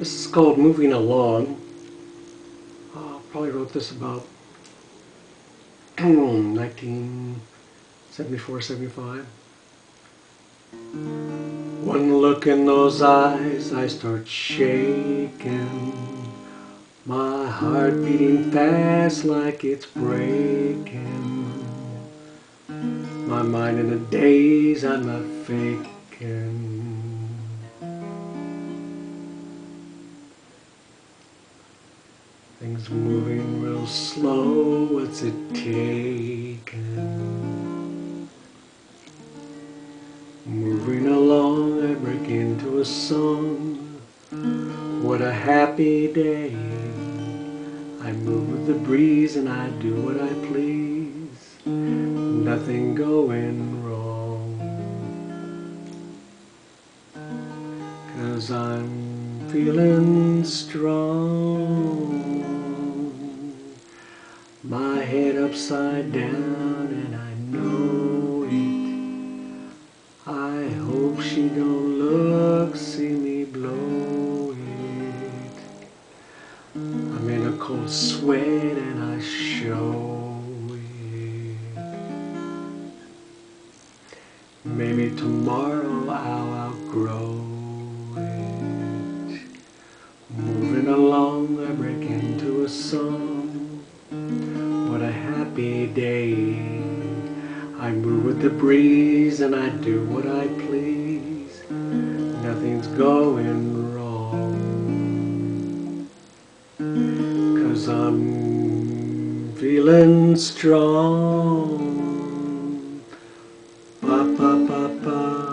This is called Moving Along. Uh, probably wrote this about 1974, 75. One look in those eyes, I start shaking. My heart beating fast like it's breaking. My mind in a daze, I'm not faking. Moving real slow, what's it taking? Moving along, I break into a song. What a happy day. I move with the breeze and I do what I please. Nothing going wrong. Cause I'm feeling strong. Head upside down and I know it. I hope she don't look, see me blow it. I'm in a cold sweat and I show it. Maybe tomorrow I'll outgrow it. Moving along, I break into a song day. I move with the breeze and I do what I please. Nothing's going wrong. Cause I'm feeling strong. Ba, ba, ba, ba.